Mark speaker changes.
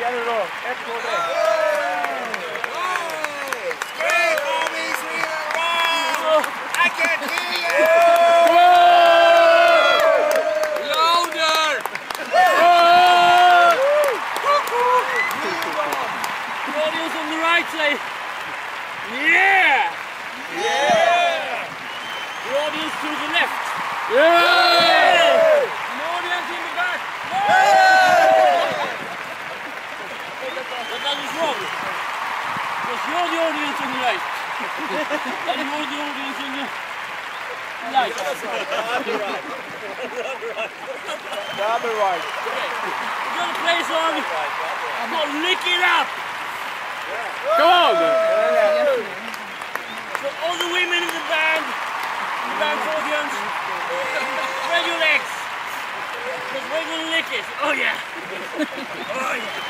Speaker 1: gäller då. Ett, två, tre.
Speaker 2: Scream for me, Sweden! Wow! I can't hear you!
Speaker 3: Louder!
Speaker 4: Audience on the right say, yeah! Yeah! The audience to the left. Yeah! The audience in the back. But that is wrong. Because you're the audience on the right. And you're the audience on the right.
Speaker 1: The other right.
Speaker 4: We're gonna play a song called Lick It Up.
Speaker 3: Come on!
Speaker 4: So all the women in the band, the band's audience, spread your legs. Because we're gonna lick it. Oh yeah. Oh yeah.